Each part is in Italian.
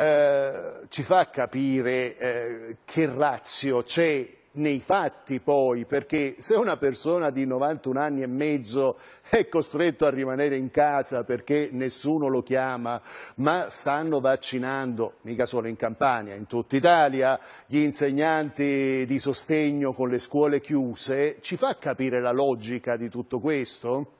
eh, ci fa capire eh, che razio c'è nei fatti poi, perché se una persona di 91 anni e mezzo è costretto a rimanere in casa perché nessuno lo chiama, ma stanno vaccinando, mica solo in Campania, in tutta Italia, gli insegnanti di sostegno con le scuole chiuse, ci fa capire la logica di tutto questo?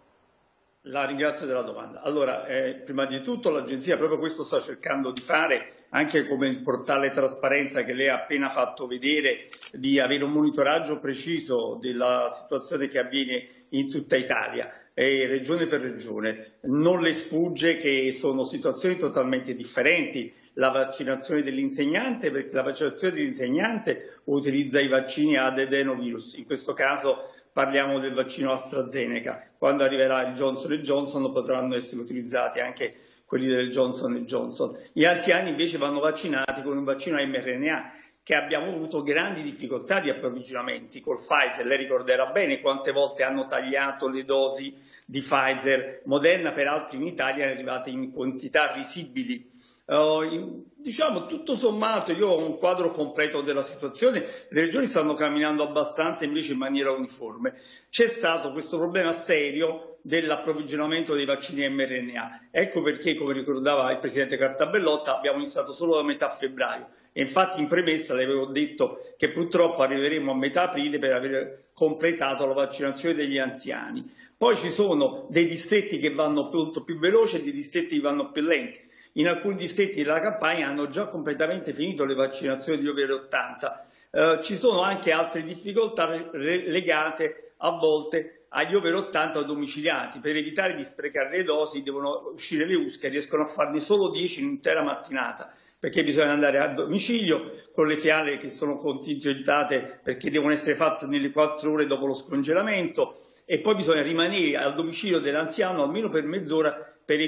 La ringrazio della domanda. Allora, eh, prima di tutto l'agenzia proprio questo sta cercando di fare, anche come il portale trasparenza che lei ha appena fatto vedere, di avere un monitoraggio preciso della situazione che avviene in tutta Italia, eh, regione per regione. Non le sfugge che sono situazioni totalmente differenti. La vaccinazione dell'insegnante, perché la vaccinazione dell'insegnante utilizza i vaccini ad adenovirus, in questo caso parliamo del vaccino AstraZeneca. Quando arriverà il Johnson Johnson potranno essere utilizzati anche quelli del Johnson Johnson. Gli anziani invece vanno vaccinati con un vaccino a mRNA che abbiamo avuto grandi difficoltà di approvvigionamenti col Pfizer, lei ricorderà bene quante volte hanno tagliato le dosi di Pfizer, Moderna peraltro in Italia è arrivata in quantità risibili Uh, diciamo tutto sommato io ho un quadro completo della situazione, le regioni stanno camminando abbastanza invece in maniera uniforme. C'è stato questo problema serio dell'approvvigionamento dei vaccini mRNA. Ecco perché, come ricordava il Presidente Cartabellotta, abbiamo iniziato solo da metà febbraio. E infatti in premessa le avevo detto che purtroppo arriveremo a metà aprile per aver completato la vaccinazione degli anziani. Poi ci sono dei distretti che vanno molto più veloci e dei distretti che vanno più lenti in alcuni distretti della campagna hanno già completamente finito le vaccinazioni di over 80. Eh, ci sono anche altre difficoltà legate a volte agli over 80 domiciliati. Per evitare di sprecare le dosi devono uscire le USCA e riescono a farne solo 10 in un'intera mattinata perché bisogna andare a domicilio con le fiale che sono contingentate perché devono essere fatte nelle 4 ore dopo lo scongelamento e poi bisogna rimanere al domicilio dell'anziano almeno per mezz'ora per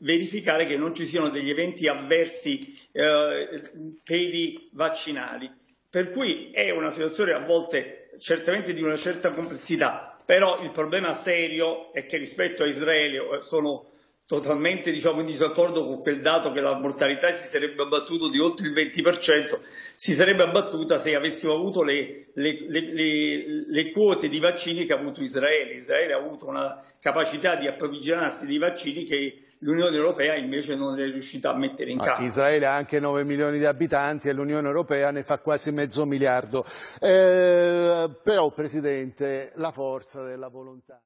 verificare che non ci siano degli eventi avversi eh, pedi vaccinali. Per cui è una situazione a volte certamente di una certa complessità, però il problema serio è che rispetto a Israele eh, sono totalmente diciamo, in disaccordo con quel dato che la mortalità si sarebbe abbattuta di oltre il 20%, si sarebbe abbattuta se avessimo avuto le, le, le, le, quote di vaccini che ha avuto Israele. Israele ha avuto una capacità di approvvigionarsi di vaccini che l'Unione Europea invece non è riuscita a mettere in campo. Israele ha anche 9 milioni di abitanti e l'Unione Europea ne fa quasi mezzo miliardo. Eh, però, Presidente, la forza della volontà.